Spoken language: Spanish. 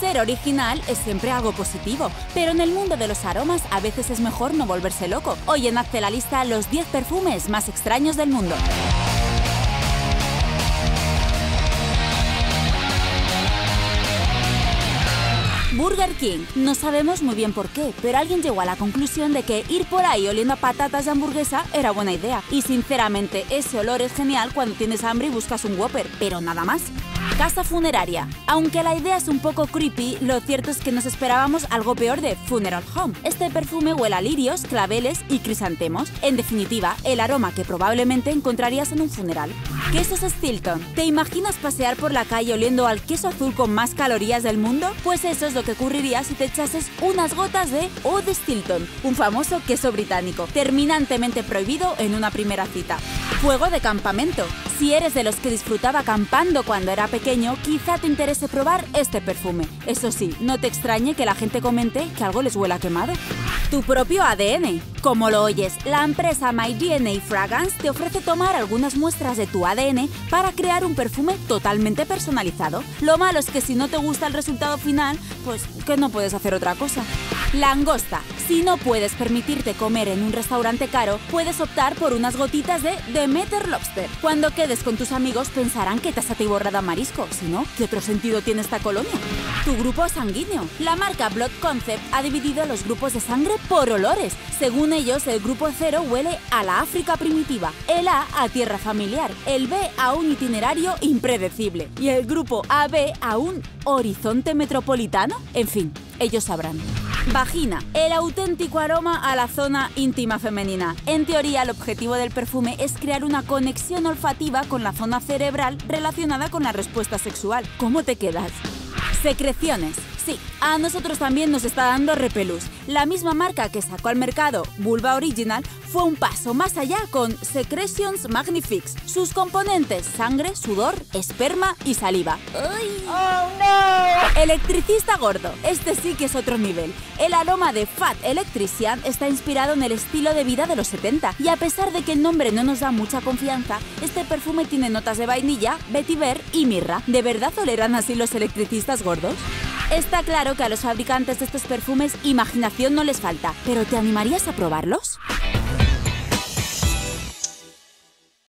Ser original es siempre algo positivo, pero en el mundo de los aromas a veces es mejor no volverse loco. Hoy en Hazte la lista los 10 perfumes más extraños del mundo. Burger King. No sabemos muy bien por qué, pero alguien llegó a la conclusión de que ir por ahí oliendo a patatas de hamburguesa era buena idea. Y sinceramente, ese olor es genial cuando tienes hambre y buscas un Whopper, pero nada más. Casa funeraria. Aunque la idea es un poco creepy, lo cierto es que nos esperábamos algo peor de Funeral Home. Este perfume huele a lirios, claveles y crisantemos. En definitiva, el aroma que probablemente encontrarías en un funeral. Quesos Stilton. ¿Te imaginas pasear por la calle oliendo al queso azul con más calorías del mundo? Pues eso es lo que ocurriría si te echases unas gotas de Eau de Stilton, un famoso queso británico, terminantemente prohibido en una primera cita. Fuego de campamento. Si eres de los que disfrutaba acampando cuando era pequeño, quizá te interese probar este perfume. Eso sí, no te extrañe que la gente comente que algo les huela quemado. Tu propio ADN. Como lo oyes, la empresa My DNA Fragrance te ofrece tomar algunas muestras de tu ADN para crear un perfume totalmente personalizado. Lo malo es que si no te gusta el resultado final, pues que no puedes hacer otra cosa. Langosta. Si no puedes permitirte comer en un restaurante caro, puedes optar por unas gotitas de Demeter Lobster. Cuando quedes con tus amigos pensarán que te has atiborrado a marisco. Si no, ¿qué otro sentido tiene esta colonia? Tu grupo sanguíneo. La marca Blood Concept ha dividido los grupos de sangre por olores. Según ellos, el grupo cero huele a la África primitiva, el A a tierra familiar, el B a un itinerario impredecible y el grupo AB a un horizonte metropolitano. En fin, ellos sabrán. Vagina, el auténtico aroma a la zona íntima femenina. En teoría, el objetivo del perfume es crear una conexión olfativa con la zona cerebral relacionada con la respuesta sexual. ¿Cómo te quedas? Secreciones. Sí, a nosotros también nos está dando repelús. La misma marca que sacó al mercado Vulva Original fue un paso más allá con Secretions Magnifix. Sus componentes, sangre, sudor, esperma y saliva. ¡Oh, no! Electricista gordo. Este sí que es otro nivel. El aroma de Fat Electrician está inspirado en el estilo de vida de los 70 y a pesar de que el nombre no nos da mucha confianza, este perfume tiene notas de vainilla, vetiver y mirra. ¿De verdad olerán así los electricistas gordos? Está claro que a los fabricantes de estos perfumes imaginación no les falta, pero ¿te animarías a probarlos?